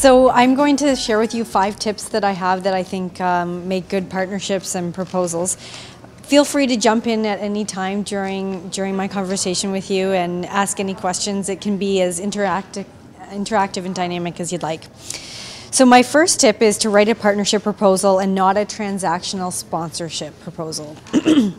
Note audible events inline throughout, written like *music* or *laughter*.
So I'm going to share with you five tips that I have that I think um, make good partnerships and proposals. Feel free to jump in at any time during during my conversation with you and ask any questions. It can be as interactive, interactive and dynamic as you'd like. So my first tip is to write a partnership proposal and not a transactional sponsorship proposal. *clears throat*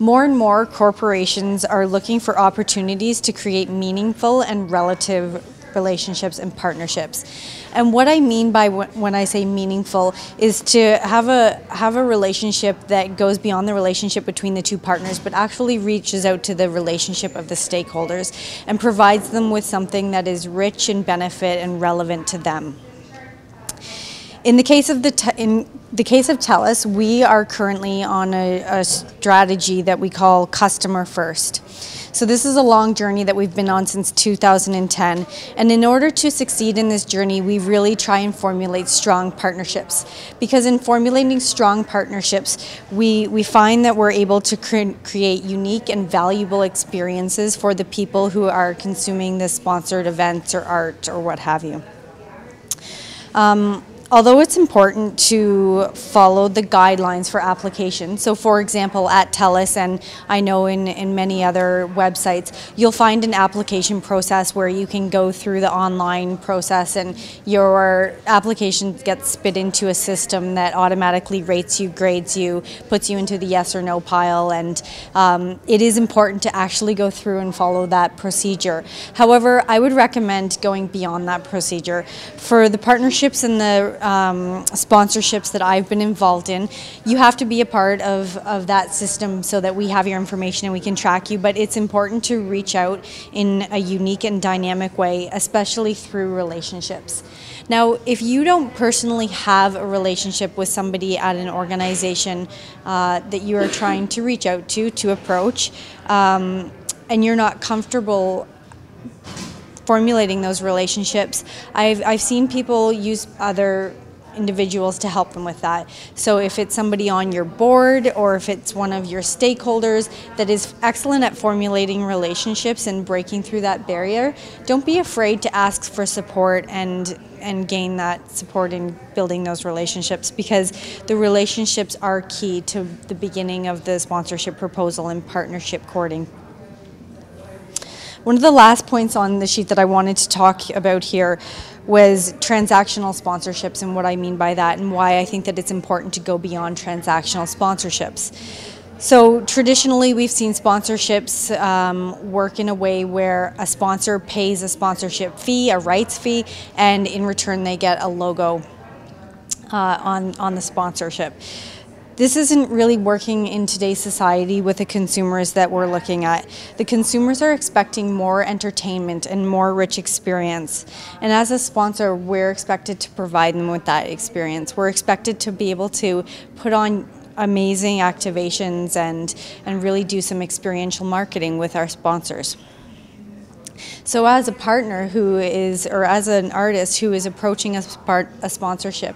more and more corporations are looking for opportunities to create meaningful and relative relationships and partnerships. And what I mean by when I say meaningful is to have a have a relationship that goes beyond the relationship between the two partners, but actually reaches out to the relationship of the stakeholders and provides them with something that is rich in benefit and relevant to them. In the case of the in the case of TELUS, we are currently on a, a strategy that we call customer first. So this is a long journey that we've been on since 2010. And in order to succeed in this journey, we really try and formulate strong partnerships. Because in formulating strong partnerships, we, we find that we're able to cre create unique and valuable experiences for the people who are consuming the sponsored events or art or what have you. Um, although it's important to follow the guidelines for application, so for example at TELUS and I know in, in many other websites, you'll find an application process where you can go through the online process and your application gets spit into a system that automatically rates you, grades you, puts you into the yes or no pile and um, it is important to actually go through and follow that procedure. However, I would recommend going beyond that procedure. For the partnerships and the um, sponsorships that I've been involved in, you have to be a part of, of that system so that we have your information and we can track you. But it's important to reach out in a unique and dynamic way, especially through relationships. Now, if you don't personally have a relationship with somebody at an organization uh, that you are trying to reach out to, to approach, um, and you're not comfortable formulating those relationships. I've, I've seen people use other individuals to help them with that. So if it's somebody on your board or if it's one of your stakeholders that is excellent at formulating relationships and breaking through that barrier, don't be afraid to ask for support and and gain that support in building those relationships because the relationships are key to the beginning of the sponsorship proposal and partnership courting. One of the last points on the sheet that I wanted to talk about here was transactional sponsorships and what I mean by that and why I think that it's important to go beyond transactional sponsorships. So traditionally, we've seen sponsorships um, work in a way where a sponsor pays a sponsorship fee, a rights fee, and in return they get a logo uh, on on the sponsorship this isn't really working in today's society with the consumers that we're looking at. The consumers are expecting more entertainment and more rich experience. And as a sponsor, we're expected to provide them with that experience. We're expected to be able to put on amazing activations and, and really do some experiential marketing with our sponsors. So as a partner who is, or as an artist who is approaching a, a sponsorship,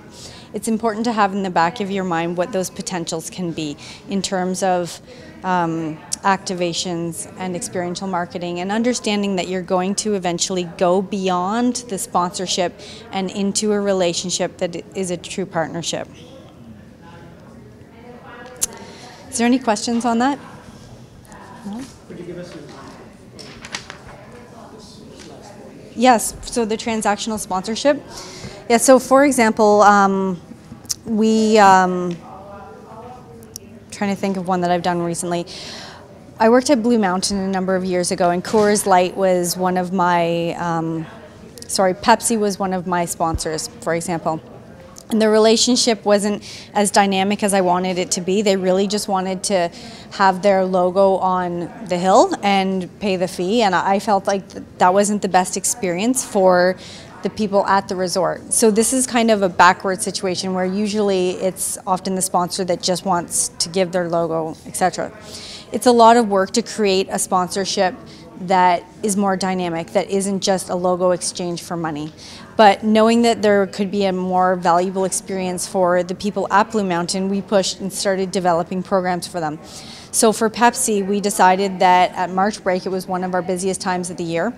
it's important to have in the back of your mind what those potentials can be in terms of um, activations and experiential marketing and understanding that you're going to eventually go beyond the sponsorship and into a relationship that is a true partnership. Is there any questions on that? No? Yes, so the transactional sponsorship. Yeah, so for example, um, we, um, trying to think of one that I've done recently. I worked at Blue Mountain a number of years ago, and Coors Light was one of my, um, sorry, Pepsi was one of my sponsors, for example. And the relationship wasn't as dynamic as I wanted it to be. They really just wanted to have their logo on the hill and pay the fee. And I felt like that wasn't the best experience for the people at the resort. So this is kind of a backward situation where usually it's often the sponsor that just wants to give their logo, etc. It's a lot of work to create a sponsorship that is more dynamic, that isn't just a logo exchange for money. But knowing that there could be a more valuable experience for the people at Blue Mountain, we pushed and started developing programs for them. So for Pepsi, we decided that at March break, it was one of our busiest times of the year.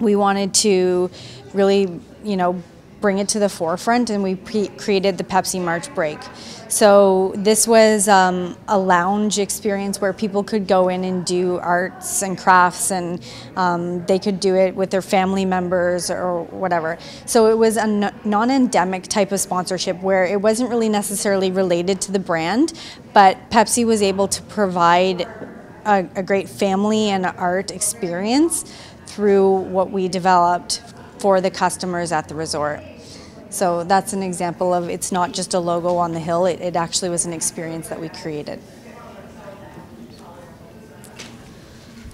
We wanted to really, you know, bring it to the forefront, and we created the Pepsi March Break. So this was um, a lounge experience where people could go in and do arts and crafts, and um, they could do it with their family members or whatever. So it was a non-endemic type of sponsorship where it wasn't really necessarily related to the brand, but Pepsi was able to provide a, a great family and art experience through what we developed for the customers at the resort. So that's an example of it's not just a logo on the hill, it, it actually was an experience that we created.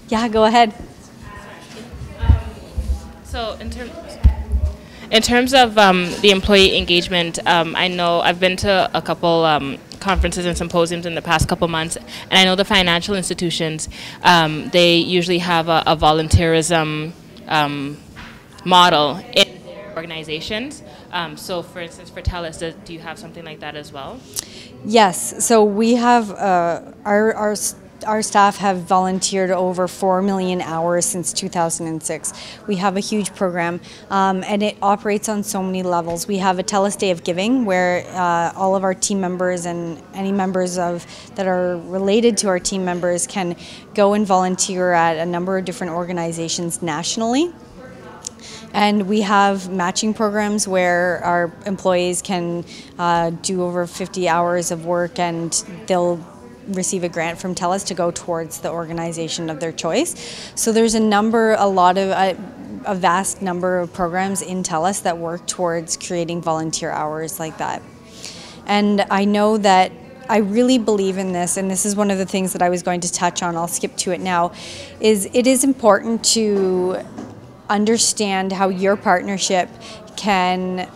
Yeah, go ahead. So in terms in terms of um, the employee engagement, um, I know I've been to a couple um, conferences and symposiums in the past couple months, and I know the financial institutions um, they usually have a, a volunteerism um, model in their organizations. Um, so, for instance, for TELUS, do, you have something like that as well? Yes. So we have uh, our our our staff have volunteered over 4 million hours since 2006. We have a huge program um, and it operates on so many levels. We have a TELUS Day of Giving where uh, all of our team members and any members of that are related to our team members can go and volunteer at a number of different organizations nationally. And we have matching programs where our employees can uh, do over 50 hours of work and they'll receive a grant from TELUS to go towards the organization of their choice. So there's a number, a lot of, a, a vast number of programs in TELUS that work towards creating volunteer hours like that. And I know that I really believe in this, and this is one of the things that I was going to touch on. I'll skip to it now. Is it is important to understand how your partnership can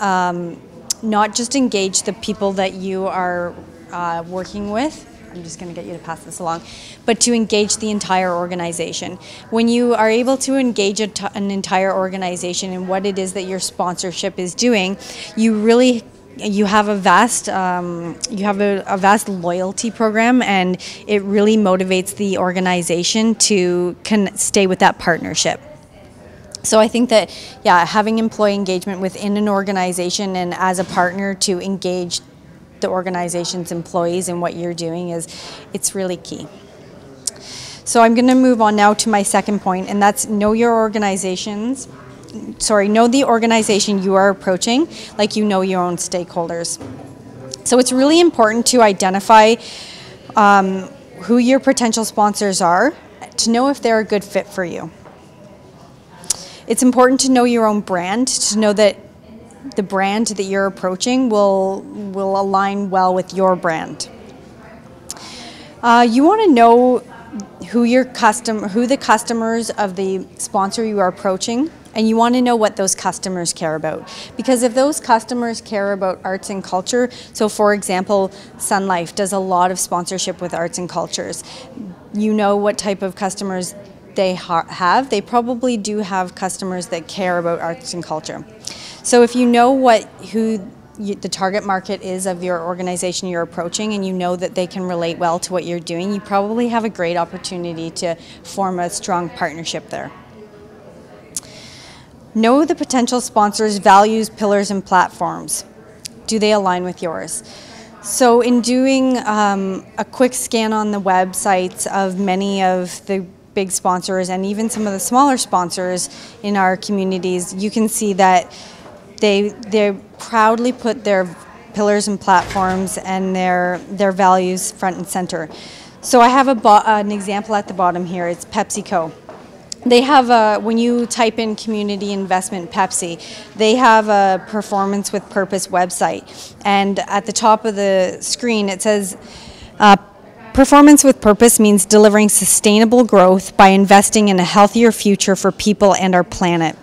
um, not just engage the people that you are uh, working with. I'm just going to get you to pass this along, but to engage the entire organization. When you are able to engage an entire organization in what it is that your sponsorship is doing, you really you have a vast um, you have a, a, vast loyalty program and it really motivates the organization to can stay with that partnership so I think that, yeah, having employee engagement within an organization and as a partner to engage the organization's employees in what you're doing is, it's really key. So I'm going to move on now to my second point, and that's know your organizations. Sorry, know the organization you are approaching, like you know your own stakeholders. So it's really important to identify um, who your potential sponsors are to know if they're a good fit for you. It's important to know your own brand, to know that the brand that you're approaching will, will align well with your brand. Uh, you want to know who your custom, who the customers of the sponsor you are approaching, and you want to know what those customers care about. Because if those customers care about arts and culture, so for example, Sun Life does a lot of sponsorship with arts and cultures. You know what type of customers they ha have, they probably do have customers that care about arts and culture. So if you know what who you, the target market is of your organization you're approaching and you know that they can relate well to what you're doing, you probably have a great opportunity to form a strong partnership there. Know the potential sponsors' values, pillars, and platforms. Do they align with yours? So in doing um, a quick scan on the websites of many of the big sponsors and even some of the smaller sponsors in our communities, you can see that they they proudly put their pillars and platforms and their their values front and center. So I have a an example at the bottom here. It's PepsiCo. They have a, when you type in community investment Pepsi, they have a performance with purpose website. And at the top of the screen, it says, uh, Performance with purpose means delivering sustainable growth by investing in a healthier future for people and our planet.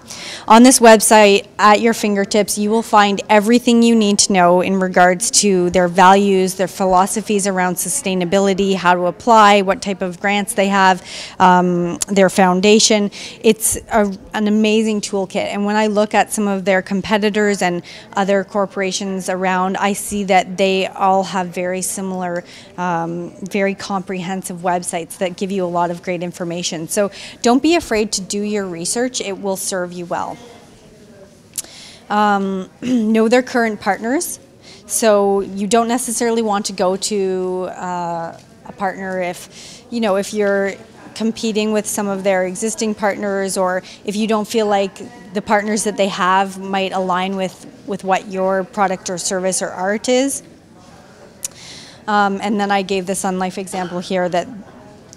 On this website, at your fingertips, you will find everything you need to know in regards to their values, their philosophies around sustainability, how to apply, what type of grants they have, um, their foundation. It's a, an amazing toolkit. And when I look at some of their competitors and other corporations around, I see that they all have very similar, um, very very comprehensive websites that give you a lot of great information. So don't be afraid to do your research, it will serve you well. Um, *clears throat* know their current partners. So you don't necessarily want to go to uh, a partner if, you know, if you're competing with some of their existing partners or if you don't feel like the partners that they have might align with, with what your product or service or art is. Um, and then I gave the Sun Life example here that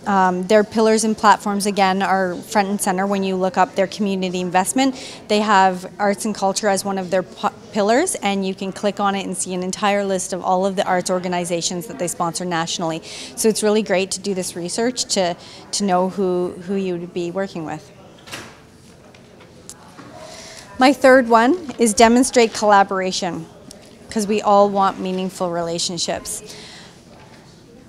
um, their pillars and platforms, again, are front and center when you look up their community investment. They have arts and culture as one of their pillars, and you can click on it and see an entire list of all of the arts organizations that they sponsor nationally. So it's really great to do this research to, to know who, who you would be working with. My third one is demonstrate collaboration, because we all want meaningful relationships.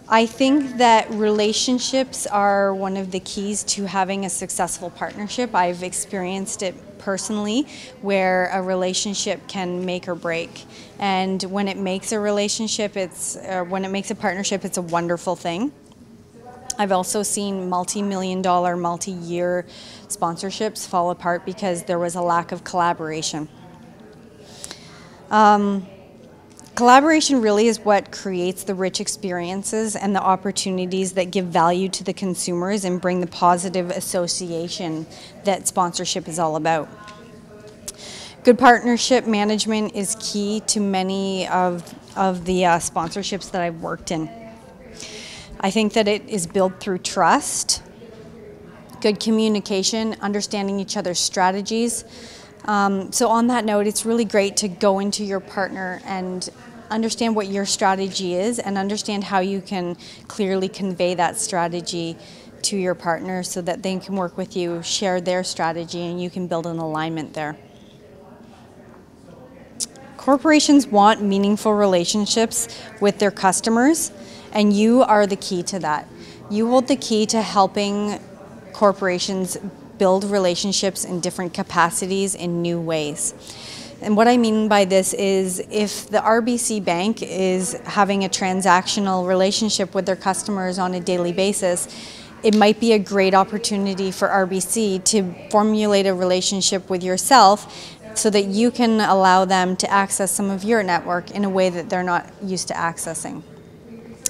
I think that relationships are one of the keys to having a successful partnership. I've experienced it personally where a relationship can make or break. And when it makes a relationship, it's uh, when it makes a partnership, it's a wonderful thing. I've also seen multi-million dollar, multi-year sponsorships fall apart because there was a lack of collaboration. Um, Collaboration really is what creates the rich experiences and the opportunities that give value to the consumers and bring the positive association that sponsorship is all about. Good partnership management is key to many of, of the uh, sponsorships that I've worked in. I think that it is built through trust, good communication, understanding each other's strategies, um, so on that note, it's really great to go into your partner and understand what your strategy is and understand how you can clearly convey that strategy to your partner so that they can work with you, share their strategy, and you can build an alignment there. Corporations want meaningful relationships with their customers, and you are the key to that. You hold the key to helping corporations build relationships in different capacities in new ways. And what I mean by this is if the RBC Bank is having a transactional relationship with their customers on a daily basis, it might be a great opportunity for RBC to formulate a relationship with yourself so that you can allow them to access some of your network in a way that they're not used to accessing.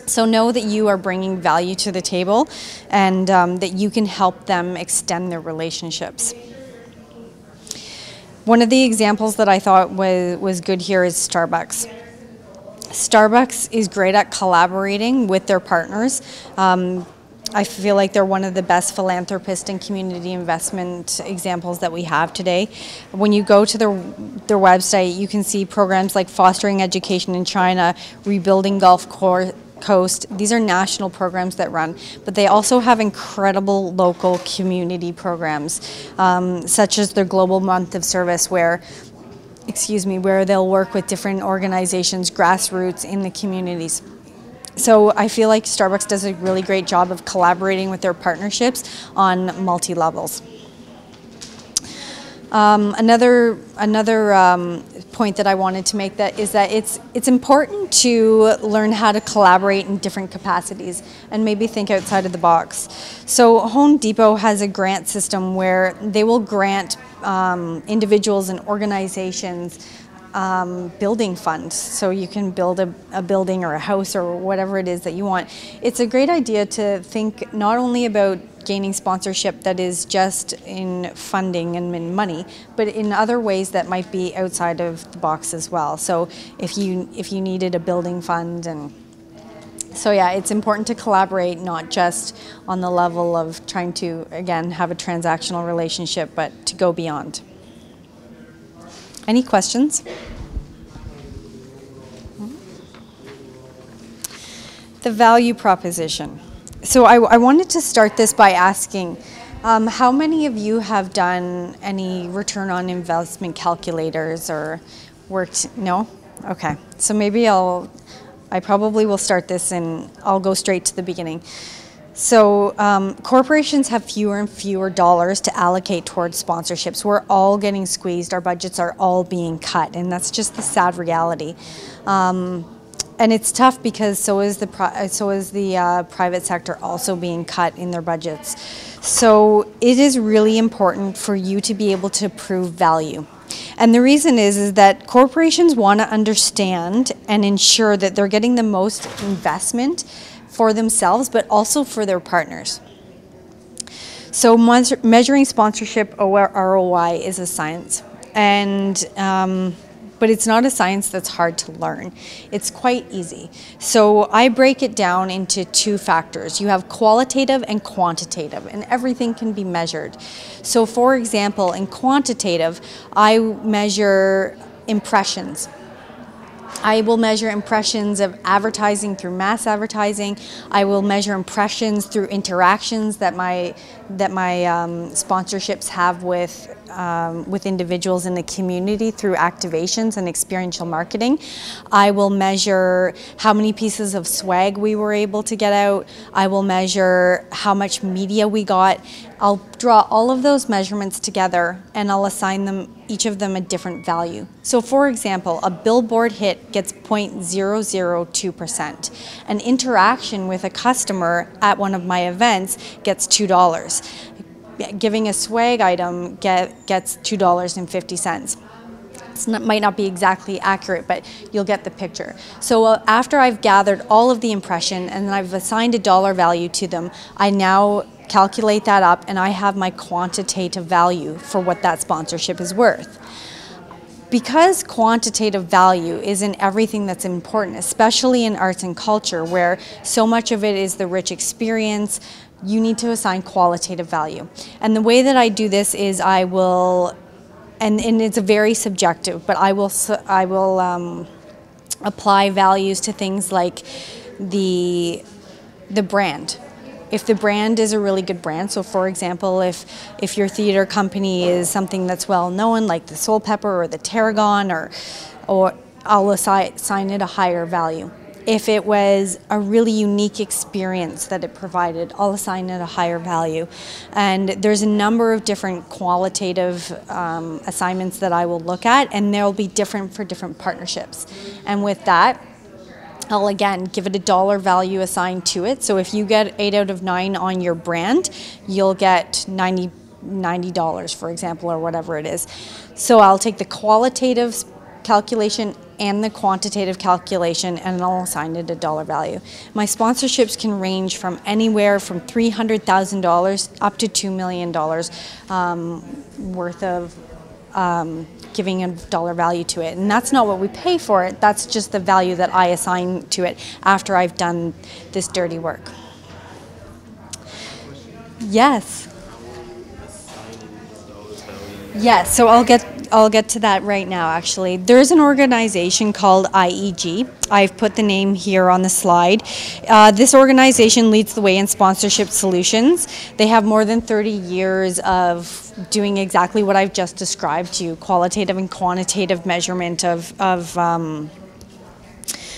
So know that you are bringing value to the table and um, that you can help them extend their relationships. One of the examples that I thought was, was good here is Starbucks. Starbucks is great at collaborating with their partners. Um, I feel like they're one of the best philanthropist and community investment examples that we have today. When you go to their their website, you can see programs like fostering education in China, rebuilding golf course Coast. These are national programs that run, but they also have incredible local community programs, um, such as their Global Month of Service, where excuse me, where they'll work with different organizations, grassroots in the communities. So I feel like Starbucks does a really great job of collaborating with their partnerships on multi levels. Um, another another um, point that I wanted to make that is that it's it's important to learn how to collaborate in different capacities and maybe think outside of the box. So Home Depot has a grant system where they will grant um, individuals and organizations um, building fund. So you can build a, a, building or a house or whatever it is that you want. It's a great idea to think not only about gaining sponsorship that is just in funding and in money, but in other ways that might be outside of the box as well. So if you if you needed a building fund and so yeah, it's important to collaborate not just on the level of trying to again have a transactional relationship, but to go beyond. Any questions? The value proposition. So I, I wanted to start this by asking, um, how many of you have done any return on investment calculators or worked? No? Okay. So maybe I'll, I probably will start this and I'll go straight to the beginning. So um, corporations have fewer and fewer dollars to allocate towards sponsorships. We're all getting squeezed. Our budgets are all being cut, and that's just the sad reality. Um, and it's tough because so is the so is the uh, private sector also being cut in their budgets. So it is really important for you to be able to prove value. And the reason is is that corporations want to understand and ensure that they're getting the most investment for themselves, but also for their partners. So measuring sponsorship ROI is a science, and um, but it's not a science that's hard to learn. It's quite easy. So I break it down into two factors. You have qualitative and quantitative, and everything can be measured. So for example, in quantitative, I measure impressions. I will measure impressions of advertising through mass advertising. I will measure impressions through interactions that my that my um, sponsorships have with um, with individuals in the community through activations and experiential marketing. I will measure how many pieces of swag we were able to get out. I will measure how much media we got. I'll draw all of those measurements together and I'll assign them each of them a different value. So for example, a billboard hit gets 0.002%. An interaction with a customer at one of my events gets $2 giving a swag item get, gets $2.50. It might not be exactly accurate, but you'll get the picture. So uh, after I've gathered all of the impression and I've assigned a dollar value to them, I now calculate that up and I have my quantitative value for what that sponsorship is worth because quantitative value is in everything that's important, especially in arts and culture, where so much of it is the rich experience, you need to assign qualitative value. And the way that I do this is I will, and, and it's a very subjective, but I will, I will um, apply values to things like the, the brand. If the brand is a really good brand, so for example, if, if your theater company is something that's well known, like the Soulpepper or the Tarragon, or, or I'll assign, assign it a higher value. If it was a really unique experience that it provided, I'll assign it a higher value. And there's a number of different qualitative um, assignments that I will look at, and they'll be different for different partnerships. And with that, I'll again give it a dollar value assigned to it. So if you get eight out of nine on your brand, you'll get 90 $90 for example or whatever it is. So I'll take the qualitative calculation and the quantitative calculation and I'll assign it a dollar value. My sponsorships can range from anywhere from $300,000 up to $2 million um, worth of um, giving a dollar value to it. And that's not what we pay for it, that's just the value that I assign to it after I've done this dirty work. Yes. Yes, so I'll get I'll get to that right now, actually. There's an organization called IEG. I've put the name here on the slide. Uh, this organization leads the way in sponsorship solutions. They have more than 30 years of doing exactly what I've just described to you, qualitative and quantitative measurement of, of um,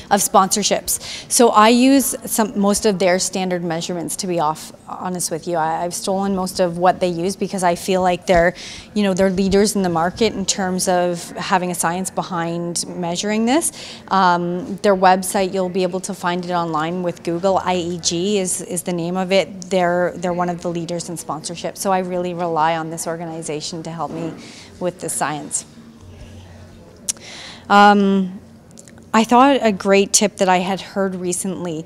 of sponsorships. So I use some most of their standard measurements to be off honest with you. I, have stolen most of what they use because I feel like they're, you know, they're leaders in the market in terms of having a science behind measuring this. Um, their website, you'll be able to find it online with Google. IEG is, is the name of it. They're, they're one of the leaders in sponsorship. So I really rely on this organization to help me with the science. Um, I thought a great tip that I had heard recently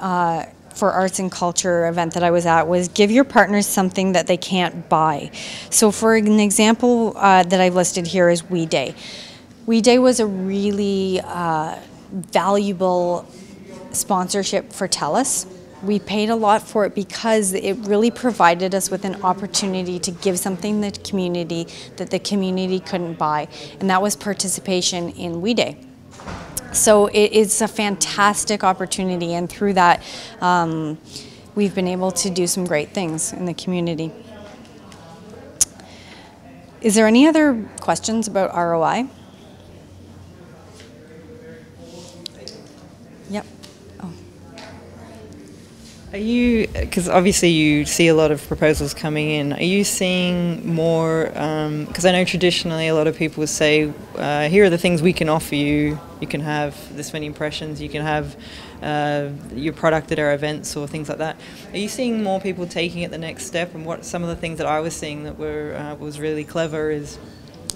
uh, for arts and culture event that I was at was give your partners something that they can't buy. So for an example uh, that I've listed here is We Day. We Day was a really uh, valuable sponsorship for TELUS. We paid a lot for it because it really provided us with an opportunity to give something to the community that the community couldn't buy, and that was participation in We Day. So it, it's a fantastic opportunity, and through that, um, we've been able to do some great things in the community. Is there any other questions about ROI? Are you, because obviously you see a lot of proposals coming in, are you seeing more, because um, I know traditionally a lot of people say, uh, here are the things we can offer you. You can have this many impressions, you can have uh, your product at our events or things like that. Are you seeing more people taking it the next step? And what some of the things that I was seeing that were uh, was really clever is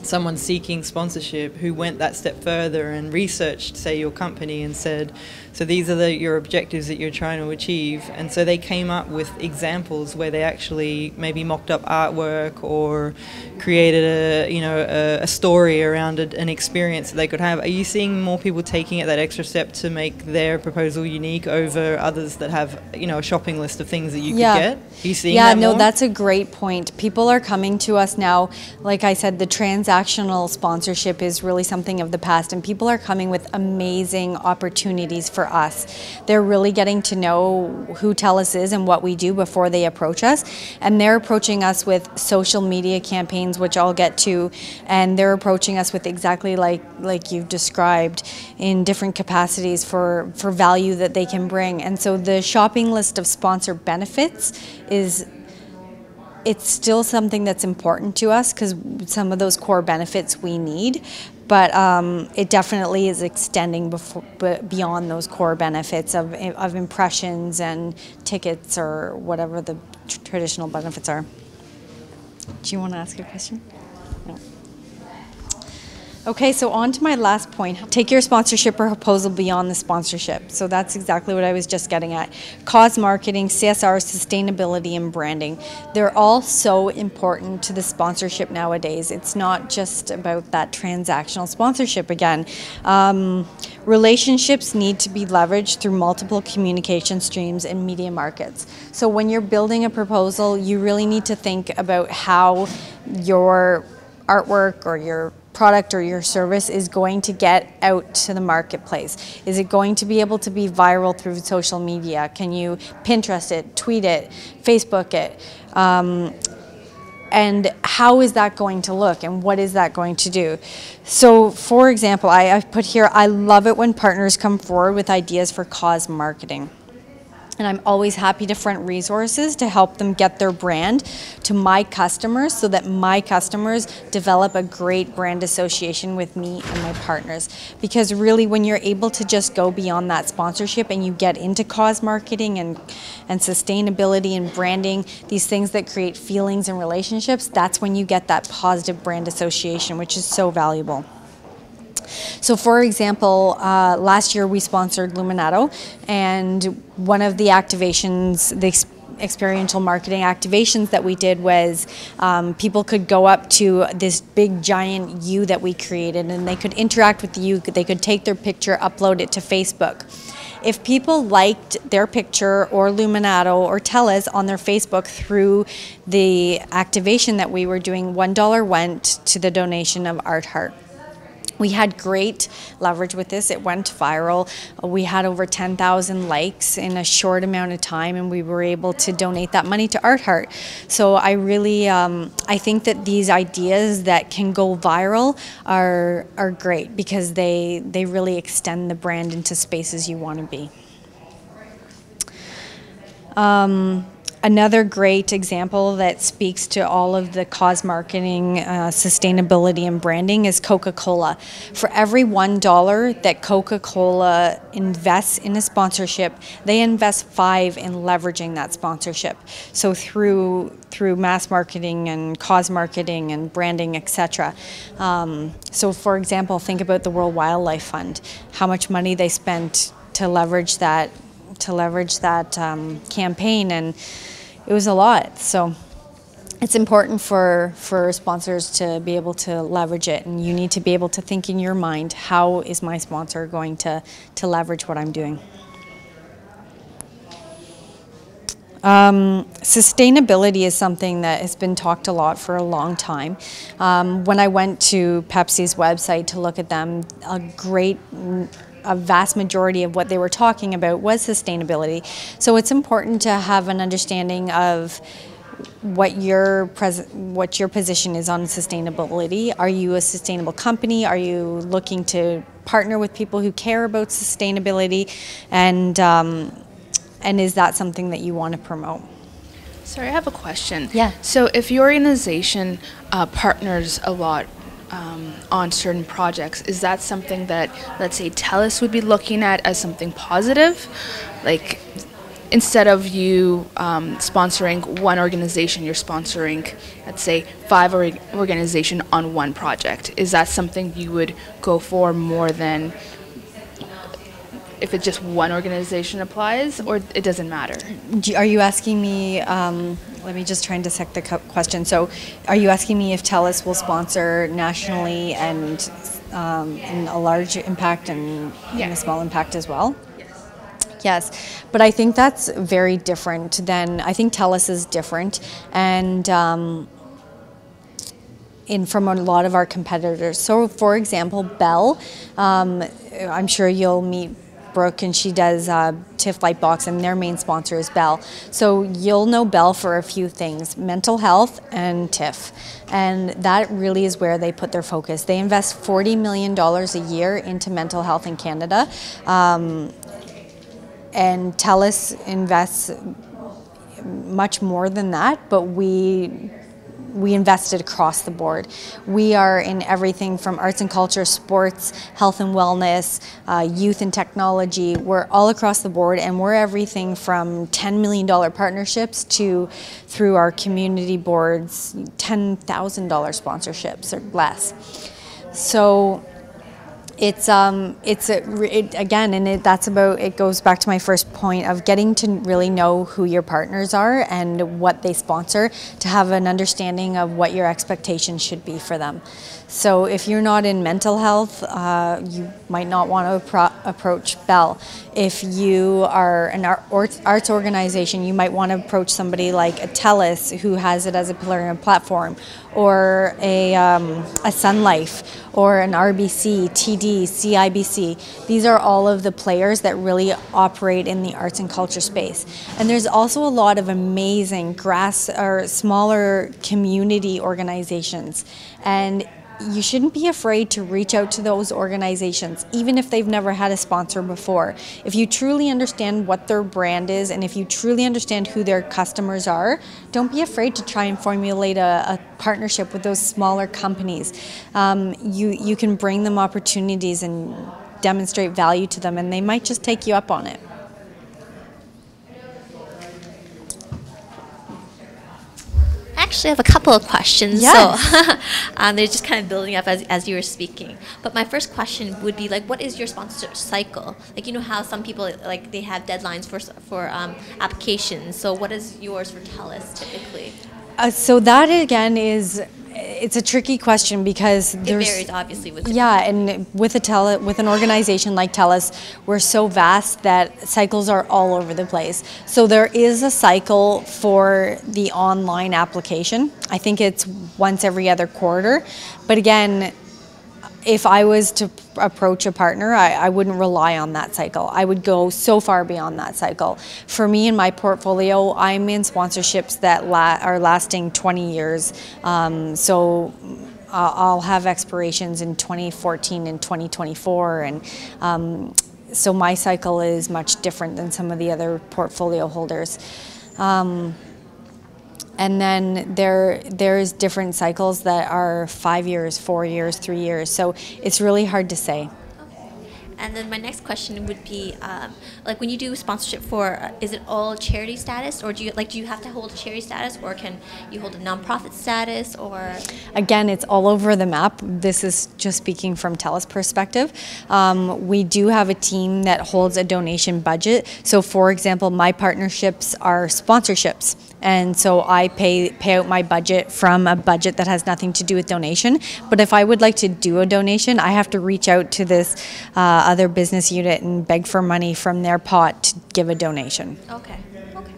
someone seeking sponsorship who went that step further and researched, say, your company and said, so these are the, your objectives that you're trying to achieve. And so they came up with examples where they actually maybe mocked up artwork or created a, you know, a, a story around a, an experience that they could have. Are you seeing more people taking it that extra step to make their proposal unique over others that have, you know, a shopping list of things that you Yeah. could get? Are you seeing yeah, that no, more? that's a great point. People are coming to us now. Like I said, the transactional sponsorship is really something of the past, and people are coming with amazing opportunities for us. They're really getting to know who TELUS is and what we do before they approach us, and they're approaching us with social media campaigns, which I'll get to, and they're approaching us with exactly like like you've described in different capacities for for value that they can bring. And so the shopping list of sponsor benefits is it's still something that's important to us because some of those core benefits we need, but um, it definitely is extending before, beyond those core benefits of, of impressions and tickets or whatever the tr- traditional benefits are. Do you want to ask a question? Okay, so on to my last point. Take your sponsorship or proposal beyond the sponsorship. So that's exactly what I was just getting at. Cause marketing, CSR, sustainability, and branding. They're all so important to the sponsorship nowadays. It's not just about that transactional sponsorship again. Um, relationships need to be leveraged through multiple communication streams and media markets. So when you're building a proposal, you really need to think about how your artwork or your product or your service is going to get out to the marketplace? Is it going to be able to be viral through social media? Can you Pinterest it, tweet it, Facebook it? Um, and how is that going to look and what is that going to do so for example I, i've put here i love it when partners come forward with ideas for cause marketing and I'm always happy to front resources to help them get their brand to my customers so that my customers develop a great brand association with me and my partners. Because really, when you're able to just go beyond that sponsorship and you get into cause marketing and, and sustainability and branding, these things that create feelings and relationships, that's when you get that positive brand association, which is so valuable. So, for example, uh, last year we sponsored Luminato, and one of the activations, the experiential marketing activations that we did was um, people could go up to this big giant U that we created, and they could interact with the U. They could take their picture, upload it to Facebook. If people liked their picture or Luminato or TELUS on their Facebook through the activation that we were doing, $1 went to the donation of Art Heart. We had great leverage with this. It went viral. We had over 10,000 likes in a short amount of time, and we were able to donate that money to Art Heart. So I really, um, I think that these ideas that can go viral are are great because they they really extend the brand into spaces you want to be. Um, another great example that speaks to all of the cause marketing, uh, sustainability, and branding is Coca Cola. For every $1 that Coca Cola invests in a sponsorship, they invest five in leveraging that sponsorship. So through through mass marketing and cause marketing and branding, etc. Um, so, for example, think about the World Wildlife Fund, how much money they spent to leverage that to leverage that um, campaign, and it was a lot. So it's important for for sponsors to be able to leverage it, and you need to be able to think in your mind, how is my sponsor going to to leverage what I'm doing. Um, sustainability is something that has been talked a lot for a long time. Um, when I went to Pepsi's website to look at them, a great a vast majority of what they were talking about was sustainability. So it's important to have an understanding of what your pres- what your position is on sustainability. Are you a sustainable company? Are you looking to partner with people who care about sustainability? And um, and is that something that you want to promote? Sorry, I have a question. Yeah. So, if your organization uh, partners a lot um, on certain projects, is that something that, let's say, TELUS would be looking at as something positive? Like, instead of you um, sponsoring one organization, you're sponsoring, let's say, five or- organization on one project. Is that something you would go for more than if it's just one organization applies, or it doesn't matter? Do- Are you asking me, um, let me just try and dissect the question. So, are you asking me if TELUS will sponsor nationally and um, in a large impact and in a small impact as well? Yes, Yes. but I think that's very different than, I think TELUS is different. And, um, in from a lot of our competitors. So, for example, Bell, um, I'm sure you'll meet Brooke, and she does uh, TIFF Lightbox, and their main sponsor is Bell. So you'll know Bell for a few things: mental health and TIFF, and that really is where they put their focus. They invest 40 million dollars a year into mental health in Canada. Um, and TELUS invests much more than that, but we we invested across the board. We are in everything from arts and culture, sports, health and wellness, uh, youth and technology. We're all across the board, and we're everything from $10 million partnerships to through our community boards, $10,000 sponsorships or less. So it's um it's a, it, again and it, that's about it goes back to my first point of getting to really know who your partners are and what they sponsor to have an understanding of what your expectations should be for them so if you're not in mental health uh, you might not want to appro- approach bell if you are an art, arts organization you might want to approach somebody like a telus who has it as a pillar and platform or a, um, a Sun Life or an RBC, TD, CIBC. These are all of the players that really operate in the arts and culture space. And there's also a lot of amazing grass or smaller community organizations. And you shouldn't be afraid to reach out to those organizations, even if they've never had a sponsor before. If you truly understand what their brand is and if you truly understand who their customers are, don't be afraid to try and formulate a, a partnership with those smaller companies. Um, you, you can bring them opportunities and demonstrate value to them, and they might just take you up on it. Actually have a couple of questions. Yes. So *laughs* um, they're just kind of building up as, as you were speaking. But my first question would be like, what is your sponsor cycle? Like, you know how some people like they have deadlines for for um, applications. So what is yours for TELUS typically? Uh, so that again is it's a tricky question because It there's varies obviously with yeah, and with a tele, with an organization like TELUS, we're so vast that cycles are all over the place. So there is a cycle for the online application. I think it's once every other quarter, but again, if I was to approach a partner, I, I, wouldn't rely on that cycle. I would go so far beyond that cycle. For me and my portfolio, I'm in sponsorships that la- are lasting 20 years. Um, so uh, I'll have expirations in 2014 and 2024, and um, so my cycle is much different than some of the other portfolio holders. Um, and then there there's different cycles that are five years, four years, three years. So it's really hard to say. And then my next question would be, um, like when you do sponsorship for, uh, is it all charity status, or do you like do you have to hold charity status, or can you hold a nonprofit status, or? Again, it's all over the map. This is just speaking from TELUS perspective. Um, we do have a team that holds a donation budget. So, for example, my partnerships are sponsorships, and so I pay pay out my budget from a budget that has nothing to do with donation. But if I would like to do a donation, I have to reach out to this. Uh, other business unit and beg for money from their pot to give a donation. Okay. Okay.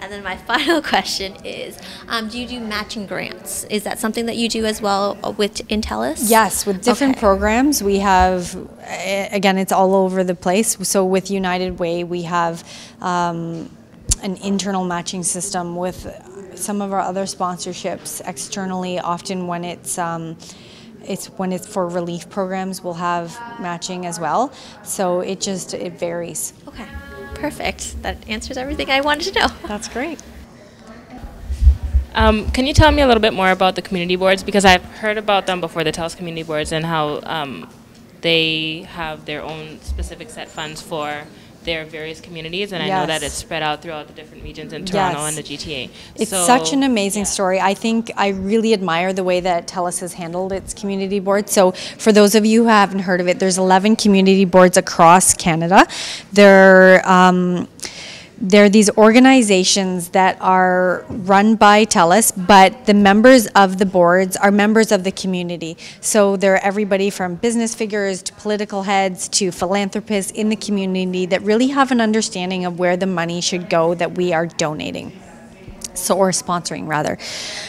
And then my *laughs* final question is, um, do you do matching grants? Is that something that you do as well with Intellis? Yes, with different Okay. programs, we have, eh, again, it's all over the place. So with United Way, we have um, an internal matching system with some of our other sponsorships externally, often when it's um, it's when it's for relief programs, we'll have matching as well. So it just it varies. Okay. Perfect. That answers everything I wanted to know. *laughs* That's great. Um, can you tell me a little bit more about the community boards? Because I've heard about them before, the TELUS community boards, and how um, they have their own specific set funds for their various communities, and I know that it's spread out throughout the different regions in Toronto Yes. and the GTA. It's So, such an amazing yeah. story. I think I really admire the way that TELUS has handled its community board. So, for those of you who haven't heard of it, there's 11 community boards across Canada. They're um, they're these organizations that are run by TELUS, but the members of the boards are members of the community. So they're everybody from business figures to political heads to philanthropists in the community that really have an understanding of where the money should go that we are donating so or sponsoring rather.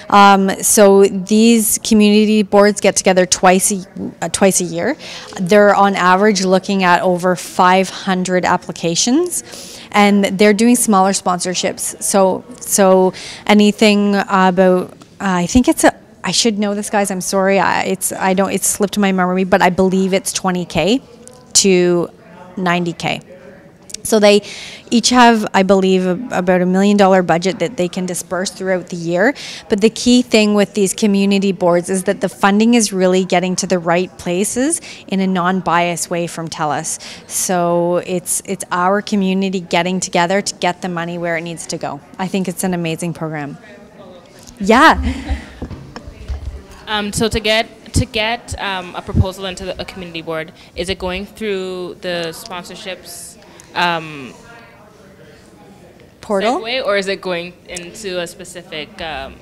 Um, so these community boards get together twice a, uh, twice a year. They're on average looking at over 500 applications, and they're doing smaller sponsorships. So so anything about uh, I think it's a I should know this guys. I'm sorry. I, it's I don't it's slipped my memory, but I believe it's 20k to 90k. So they each have, I believe, a, about a million dollar budget that they can disperse throughout the year. But the key thing with these community boards is that the funding is really getting to the right places in a non-biased way from TELUS. So it's it's our community getting together to get the money where it needs to go. I think it's an amazing program. Yeah. Um, so to get to get um, a proposal into the, a community board, is it going through the sponsorships um, Portal. segue, or is it going into a specific? Um,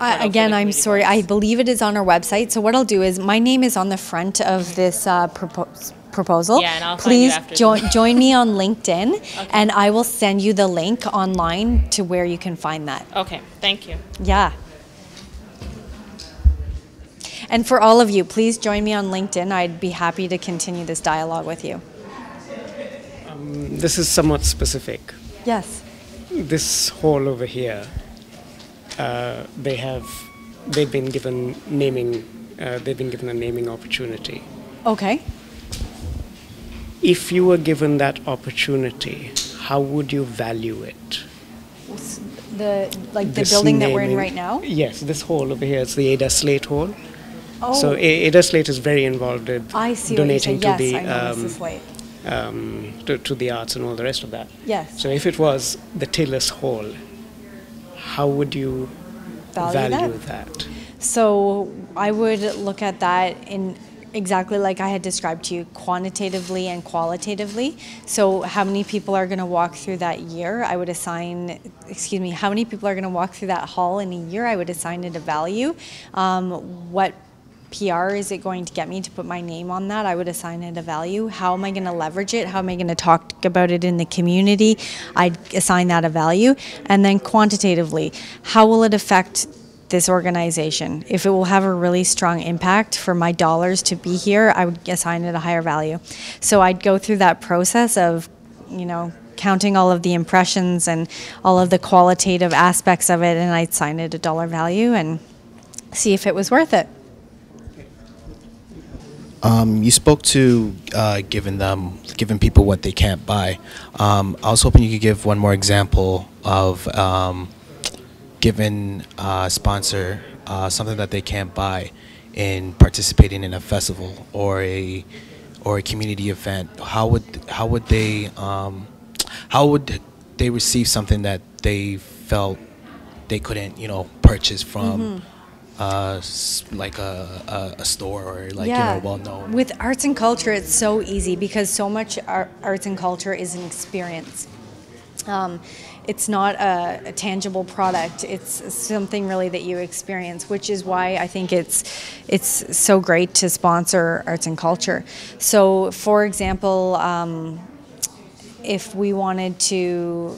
I, again, I'm sorry. I believe it is on our website. So what I'll do is my name is on the front of this uh, propos- proposal. Yeah, and I'll find you Please join join me on LinkedIn, *laughs* and I will send you the link online to where you can find that. okay, thank you. Yeah. And for all of you, please join me on LinkedIn. I'd be happy to continue this dialogue with you. This is somewhat specific. Yes. This hall over here, uh, they have, they've been given naming, uh, they've been given a naming opportunity. Okay. If you were given that opportunity, how would you value it? The like the This building that we're in right now. Yes, this hall over here is the Ada Slaight Hall. Oh. So Ada Slaight is very involved with I see what you say. donating Yes, to the I know um. Um, to, to the arts and all the rest of that. Yes. So if it was the TELUS Hall, how would you Value value, that? that? So I would look at that in exactly like I had described to you, quantitatively and qualitatively. So how many people are going to walk through that year? I would assign, excuse me, how many people are going to walk through that hall in a year? I would assign it a value. Um, what PR is it going to get me to put my name on that? I would assign it a value. How am I going to leverage it? How am I going to talk about it in the community? I'd assign that a value. And then quantitatively, how will it affect this organization? If it will have a really strong impact for my dollars to be here, I would assign it a higher value. So I'd go through that process of, you know, counting all of the impressions and all of the qualitative aspects of it, and I'd assign it a dollar value and see if it was worth it. Um, you spoke to uh, giving them, giving people what they can't buy. Um, I was hoping you could give one more example of um, giving a sponsor uh, something that they can't buy in participating in a festival or a or a community event. How would how would they um, how would they receive something that they felt they couldn't you know purchase from? Uh, like a, a, a store or like you know well known With arts and culture, it's so easy because so much ar- arts and culture is an experience. Um, it's not a, a tangible product. It's something really that you experience, which is why I think it's it's so great to sponsor arts and culture. So, for example, um, if we wanted to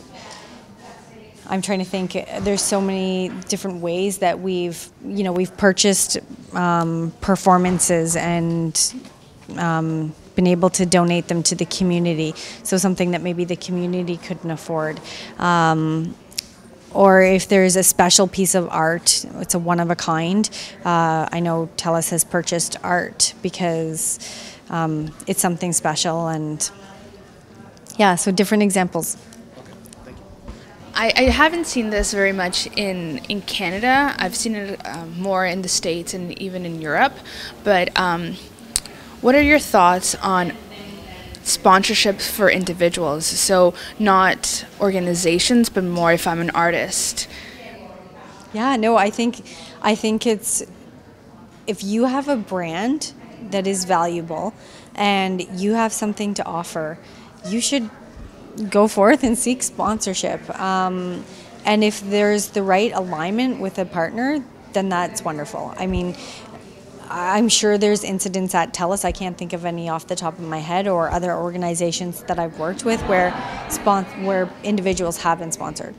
I'm trying to think. There's so many different ways that we've, you know, we've purchased um, performances and um, been able to donate them to the community. So something that maybe the community couldn't afford. Um, or if there's a special piece of art, it's a one of a kind. Uh, I know TELUS has purchased art because um, it's something special, and yeah, so different examples. I, I haven't seen this very much in, in Canada. I've seen it um, more in the States and even in Europe. But um, what are your thoughts on sponsorships for individuals. So not organizations, but more if I'm an artist. Yeah, no, I think I think it's if you have a brand that is valuable and you have something to offer, you should go forth and seek sponsorship. Um, and if there's the right alignment with a partner, then that's wonderful. I mean, I'm sure there's incidents at TELUS. I can't think of any off the top of my head, or other organizations that I've worked with where spon- where individuals have been sponsored.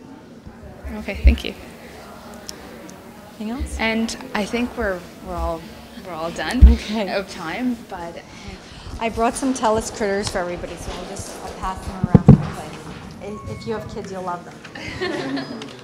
Okay, thank you. Anything else? And I think we're we're all we're all done Okay. of time, but I brought some TELUS critters for everybody, so I'll just I'll pass them around if you have kids, you'll love them. *laughs*